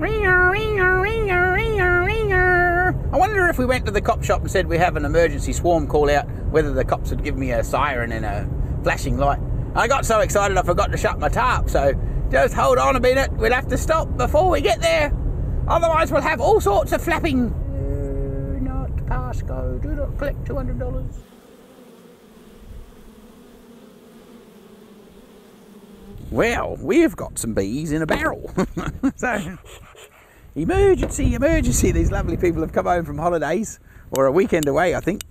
Ringer, ringer, ringer, ringer, ringer. I wonder if we went to the cop shop and said we have an emergency swarm call out, whether the cops would give me a siren and a flashing light. I got so excited I forgot to shut my tarp, so just hold on a minute. We'll have to stop before we get there. Otherwise, we'll have all sorts of flapping. Uh, not passcode. Do not collect $200. Well, we've got some bees in a barrel. so, emergency, emergency. These lovely people have come home from holidays or a weekend away, I think.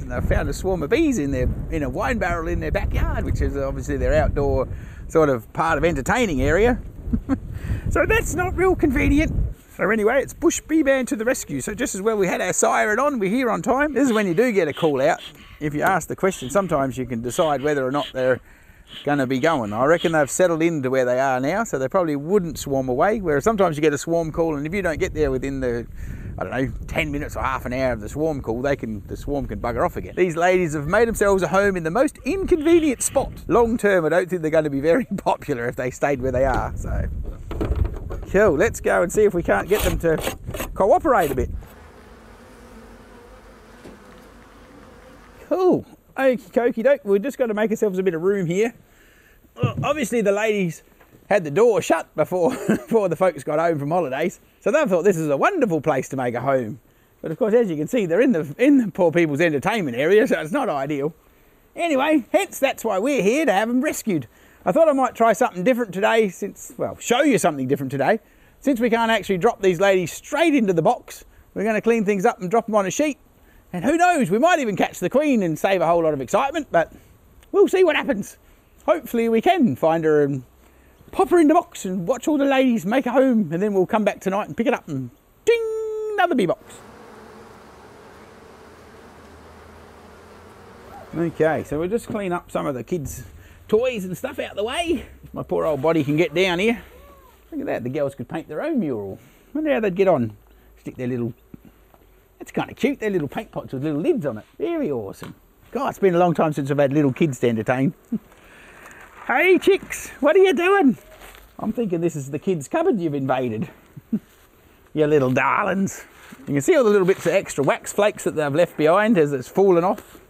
And they've found a swarm of bees in their in a wine barrel in their backyard, which is obviously their outdoor sort of part of entertaining area. so that's not real convenient. So anyway, it's Bush Bee Man to the rescue. So just as well we had our siren on, we're here on time. This is when you do get a call out. If you ask the question, sometimes you can decide whether or not they're going to be going. I reckon they've settled into where they are now, so they probably wouldn't swarm away. Whereas sometimes you get a swarm call, and if you don't get there within the I don't know, 10 minutes or half an hour of the swarm call, they can the swarm can bugger off again. These ladies have made themselves a home in the most inconvenient spot. Long term, I don't think they're going to be very popular if they stayed where they are. So, cool. Let's go and see if we can't get them to cooperate a bit. Cool. Okie dokie doke. We've just got to make ourselves a bit of room here. Obviously, the ladies had the door shut before before the folks got home from holidays. So they thought this is a wonderful place to make a home. But of course, as you can see, they're in the in the poor people's entertainment area, so it's not ideal. Anyway, hence that's why we're here to have them rescued. I thought I might try something different today, since well, show you something different today. Since we can't actually drop these ladies straight into the box, we're going to clean things up and drop them on a sheet. And who knows, we might even catch the queen and save a whole lot of excitement. But we'll see what happens. Hopefully, we can find her and pop her in the box and watch all the ladies make a home, and then we'll come back tonight and pick it up and ding, another bee box. Okay, so we'll just clean up some of the kids' toys and stuff out the way. My poor old body can get down here. Look at that, the girls could paint their own mural. Wonder how they'd get on. Stick their little, kind of cute, their little paint pots with little lids on it. Very awesome. God, it's been a long time since I've had little kids to entertain. Hey chicks, what are you doing? I'm thinking this is the kids' cupboard you've invaded. you little darlings. You can see all the little bits of extra wax flakes that they've left behind as it's fallen off.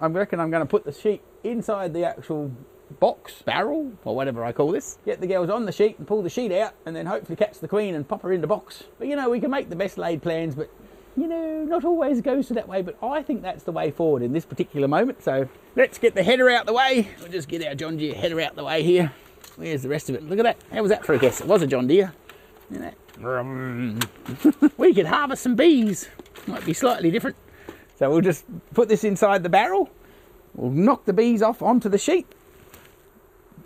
I reckon I'm going to put the sheet inside the actual box, barrel, or whatever I call this. Get the girls on the sheet and pull the sheet out and then hopefully catch the queen and pop her in the box. But you know, we can make the best laid plans, but you know, not always goes to that way, but I think that's the way forward in this particular moment. So let's get the header out the way. We'll just get our John Deere header out the way here. Where's the rest of it? Look at that. How was that for a guess? It was a John Deere. Mm. we could harvest some bees. Might be slightly different. So we'll just put this inside the barrel. We'll knock the bees off onto the sheet,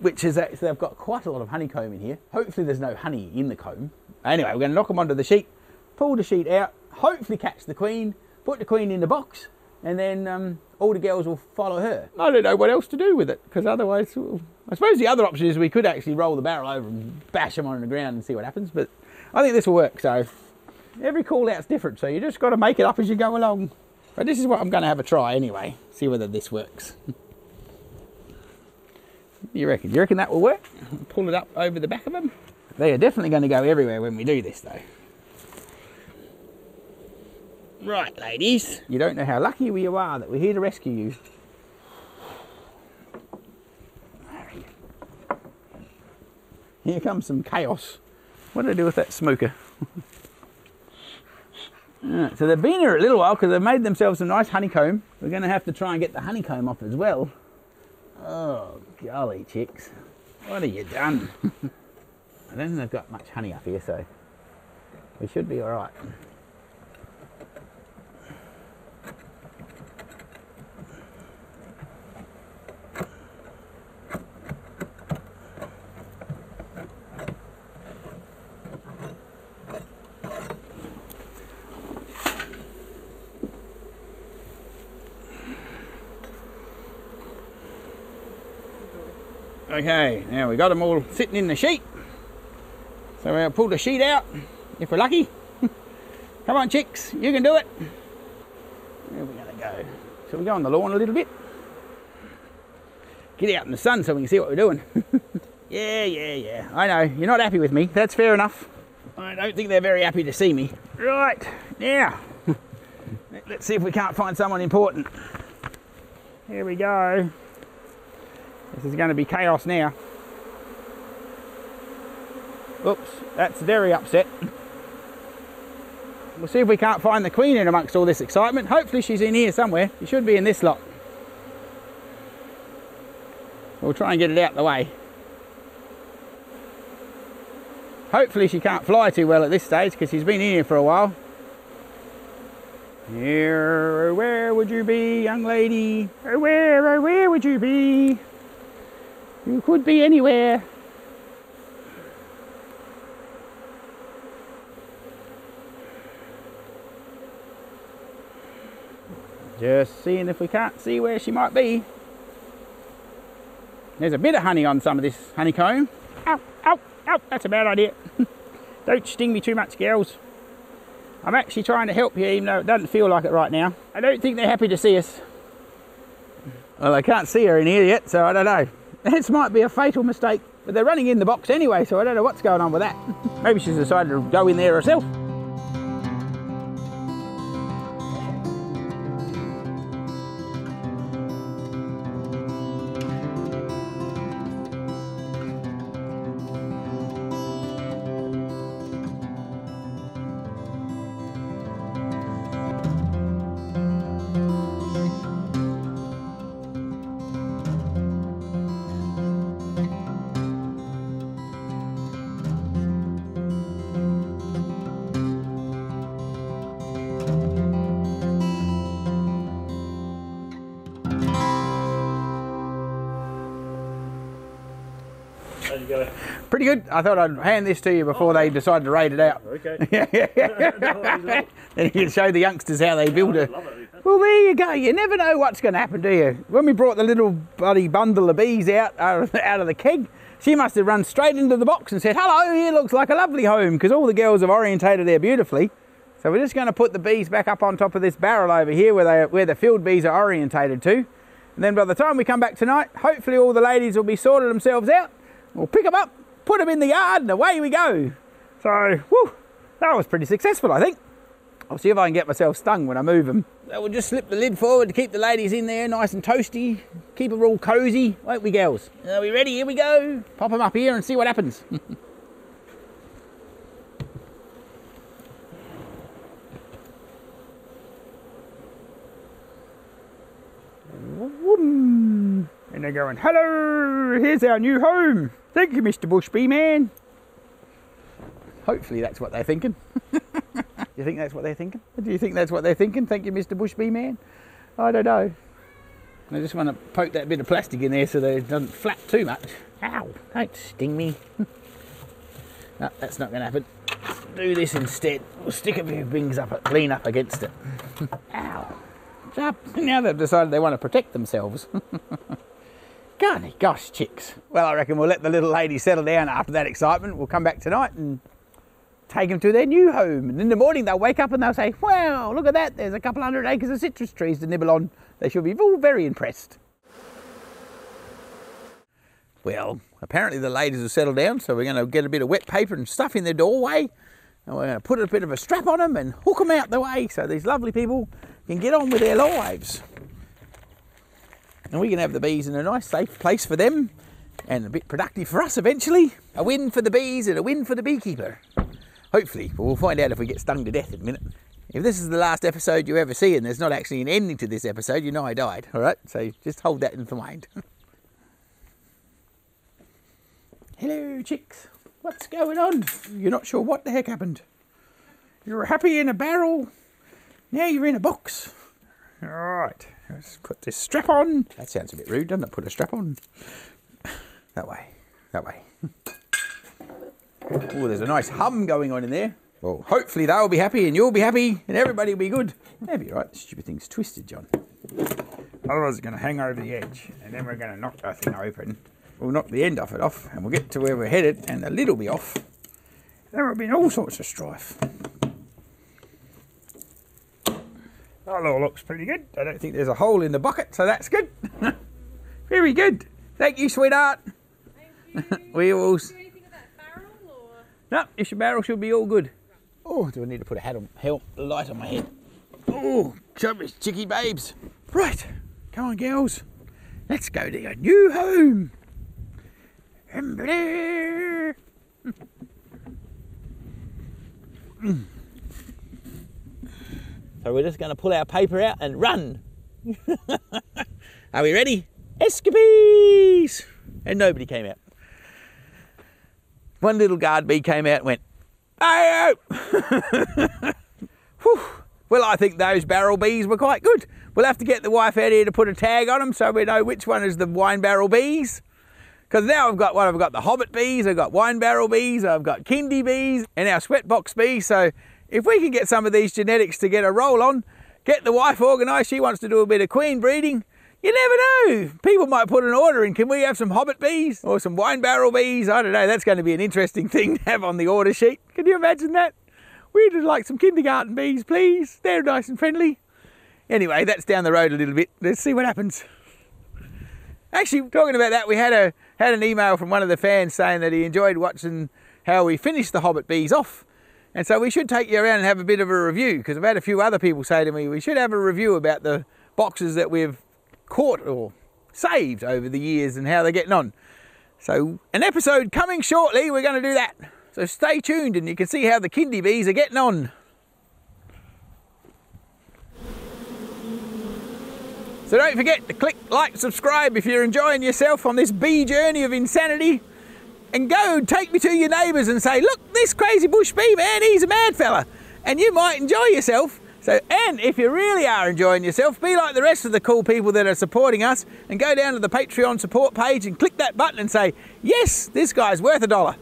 which is actually, they've got quite a lot of honeycomb in here. Hopefully there's no honey in the comb. Anyway, we're going to knock them onto the sheet, pull the sheet out, hopefully catch the queen, put the queen in the box, and then um, all the girls will follow her. I don't know what else to do with it because otherwise, I suppose the other option is we could actually roll the barrel over and bash them on the ground and see what happens. But I think this will work. So every call out's different, so you just got to make it up as you go along. But this is what I'm going to have a try anyway. See whether this works. you reckon? You reckon that will work? Pull it up over the back of them. They are definitely going to go everywhere when we do this, though. Right, ladies. You don't know how lucky we are that we're here to rescue you. Here comes some chaos. What do I do with that smoker? right, so they've been here a little while because they've made themselves some nice honeycomb. We're going to have to try and get the honeycomb off as well. Oh, golly, chicks. What have you done? I don't think they've got much honey up here, so we should be all right. Okay, now we got them all sitting in the sheet. So we'll pull the sheet out if we're lucky. Come on, chicks, you can do it. Where are we to go? So we go on the lawn a little bit. Get out in the sun so we can see what we're doing. Yeah, yeah, yeah. I know. You're not happy with me. That's fair enough. I don't think they're very happy to see me. Right, now, let's see if we can't find someone important. Here we go. This is going to be chaos now. Oops, that's very upset. We'll see if we can't find the queen in amongst all this excitement. Hopefully she's in here somewhere. She should be in this lot. We'll try and get it out the way. Hopefully she can't fly too well at this stage because she's been in here for a while. Here, where would you be, young lady? Where, where would you be? You could be anywhere. Just seeing if we can't see where she might be. There's a bit of honey on some of this honeycomb. Ow, ow, ow, that's a bad idea. Don't sting me too much, girls. I'm actually trying to help you, even though it doesn't feel like it right now. I don't think they're happy to see us. Well, I can't see her in here yet, so I don't know. This might be a fatal mistake, but they're running in the box anyway, so I don't know what's going on with that. Maybe she's decided to go in there herself. Pretty good. I thought I'd hand this to you before they decided to raid it out. Okay. Yeah, yeah, yeah. then you show the youngsters how they build it. Love it. Well, there you go. You never know what's going to happen, do you? When we brought the little bloody bundle of bees out out uh, out of the keg, she must have run straight into the box and said, "Hello, here looks like a lovely home," because all the girls have orientated there beautifully. So we're just going to put the bees back up on top of this barrel over here, where they where the field bees are orientated to. And then by the time we come back tonight, hopefully all the ladies will be sorted themselves out. We'll pick them up, put them in the yard, and away we go. So, whew, that was pretty successful, I think. I'll see if I can get myself stung when I move them. So we'll just slip the lid forward to keep the ladies in there nice and toasty, keep them all cosy, won't we, girls? Are we ready? Here we go. Pop them up here and see what happens. Vroom. And they're going, hello, here's our new home. Thank you, Mr. Bush Bee Man. Hopefully that's what they're thinking. you think that's what they're thinking? Do you think that's what they're thinking? Thank you, Mr. Bush Bee Man. I don't know. I just want to poke that bit of plastic in there so that it doesn't flap too much. Ow, don't sting me. no, that's not going to happen. Do this instead. We'll stick a few things up, lean up against it. Ow. Now they've decided they want to protect themselves. Gosh, chicks. Well, I reckon we'll let the little lady settle down after that excitement. We'll come back tonight and take them to their new home. And in the morning, they'll wake up and they'll say, Wow, look at that. There's a couple hundred acres of citrus trees to nibble on. They should be all very impressed. Well, apparently the ladies have settled down, so we're going to get a bit of wet paper and stuff in their doorway. And we're going to put a bit of a strap on them and hook them out the way so these lovely people can get on with their lives. And we can have the bees in a nice, safe place for them and a bit productive for us eventually. A win for the bees and a win for the beekeeper. Hopefully, but we'll find out if we get stung to death in a minute. If this is the last episode you ever see and there's not actually an ending to this episode, you know I died, alright? So just hold that in mind. Hello, chicks. What's going on? You're not sure what the heck happened. You were happy in a barrel, now you're in a box. Alright, let's put this strap on. That sounds a bit rude, doesn't it? Put a strap on. That way, that way. Oh, there's a nice hum going on in there. Well, hopefully they'll be happy and you'll be happy and everybody will be good. That'll be right. Stupid thing's twisted, John. Otherwise, it's going to hang over the edge and then we're going to knock that thing open. We'll knock the end off it off and we'll get to where we're headed and the lid will be off. There will be all sorts of strife. That all looks pretty good. I don't think there's a hole in the bucket, so that's good. Very good. Thank you, sweetheart. we will. Do anything with barrel or? No, if your barrel should be all good. Oh, do I need to put a hat on, help, light on my head? Oh, chubby us, chicky babes. Right, come on, girls. Let's go to your new home. And blare. Mm. So we're just going to pull our paper out and run. Are we ready? Escapees! And nobody came out. One little guard bee came out and went, Hey! well, I think those barrel bees were quite good. We'll have to get the wife out here to put a tag on them so we know which one is the wine barrel bees. Because now I've got what I've got the hobbit bees, I've got wine barrel bees, I've got kindy bees, and our sweatbox bees. So if we can get some of these genetics to get a roll on, get the wife organised, she wants to do a bit of queen breeding. You never know. People might put an order in. Can we have some hobbit bees or some wine barrel bees? I don't know. That's going to be an interesting thing to have on the order sheet. Can you imagine that? We'd like some kindergarten bees, please. They're nice and friendly. Anyway, that's down the road a little bit. Let's see what happens. Actually, talking about that, we had a had an email from one of the fans saying that he enjoyed watching how we finished the hobbit bees off. And so we should take you around and have a bit of a review because I've had a few other people say to me we should have a review about the boxes that we've caught or saved over the years and how they're getting on. So an episode coming shortly, we're going to do that. So stay tuned and you can see how the kindy bees are getting on. So don't forget to click like, subscribe if you're enjoying yourself on this bee journey of insanity. And go take me to your neighbours and say, look, this crazy bush bee man, he's a mad fella. And you might enjoy yourself. So, and if you really are enjoying yourself, be like the rest of the cool people that are supporting us and go down to the Patreon support page and click that button and say, yes, this guy's worth a dollar.